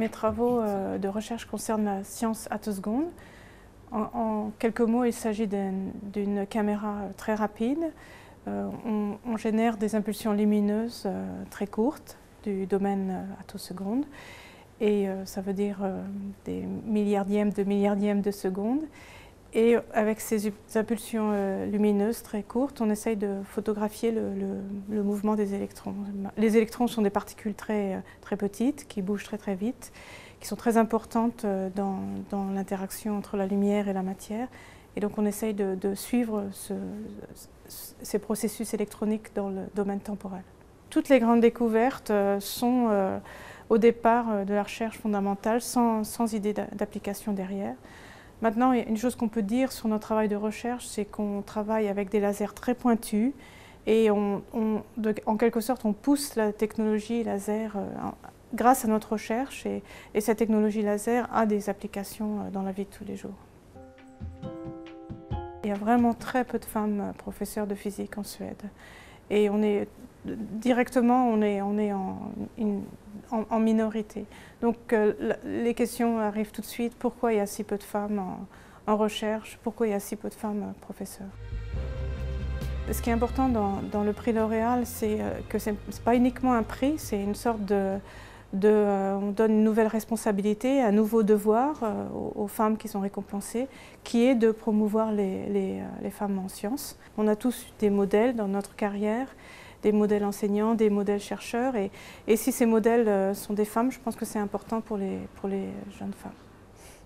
Mes travaux euh, de recherche concernent la science attoseconde. En, en quelques mots, il s'agit d'une caméra très rapide. Euh, on, génère des impulsions lumineuses euh, très courtes du domaine attoseconde et ça veut dire des milliardièmes de milliardièmes de seconde. Et avec ces impulsions euh, lumineuses très courtes, on essaye de photographier le, mouvement des électrons. Les électrons sont des particules très, euh, très petites, qui bougent très très vite, qui sont très importantes euh, dans, l'interaction entre la lumière et la matière. Et donc on essaye de, suivre ces processus électroniques dans le domaine temporel. Toutes les grandes découvertes sont au départ de la recherche fondamentale sans idée d'application derrière. Maintenant, une chose qu'on peut dire sur notre travail de recherche, c'est qu'on travaille avec des lasers très pointus et en quelque sorte, on pousse la technologie laser euh, grâce à notre recherche et, cette technologie laser a des applications euh, dans la vie de tous les jours. Il y a vraiment très peu de femmes euh, professeurs de physique en Suède et on est directement, on est, on est en, en, minorité. Donc euh, les questions arrivent tout de suite. Pourquoi il y a si peu de femmes en, recherche? Pourquoi il y a si peu de femmes euh, professeurs? Ce qui est important dans, le prix L'Oréal, c'est euh, que ce n'est pas uniquement un prix, c'est une sorte de... on donne une nouvelle responsabilité, un nouveau devoir aux, femmes qui sont récompensées, qui est de promouvoir les, les femmes en sciences. On a tous des modèles dans notre carrière des modèles enseignants, des modèles chercheurs. Et, si ces modèles euh, sont des femmes, je pense que c'est important pour les jeunes femmes.